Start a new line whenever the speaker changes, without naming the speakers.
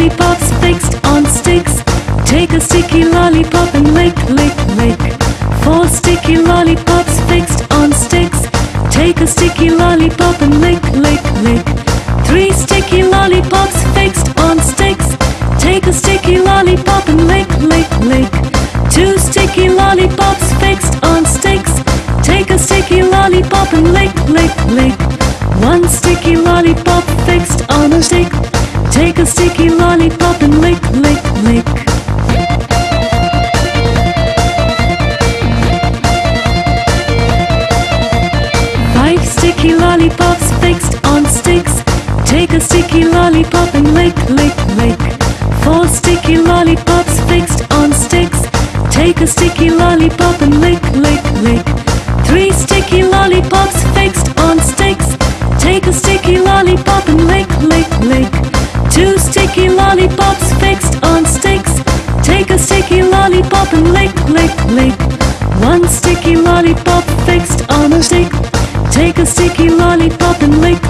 lollipops fixed on sticks. Take a sticky lollipop and lick, lick, lick. Four sticky lollipops fixed on sticks. Take a sticky lollipop and lick, lick, lick. Three sticky lollipops fixed on sticks. Take a sticky lollipop and lick, lick, lick. Two sticky lollipops fixed on sticks. Take a sticky lollipop and lick, lick, lick. One sticky lollipop fixed on a stick. Take a sticky lollipop and lick, lick, lick. Five sticky lollipops fixed on sticks. Take a sticky lollipop and lick, lick, lick. Four sticky lollipops fixed on sticks. Take a sticky lollipop and lick, lick, lick. Three sticky lollipops fixed on sticks. Take a sticky lollipop and lick, lick, lick. Two sticky lollipops fixed on sticks. Take a sticky lollipop and lick, lick, lick. One sticky lollipop fixed on a stick. Take a sticky lollipop and lick.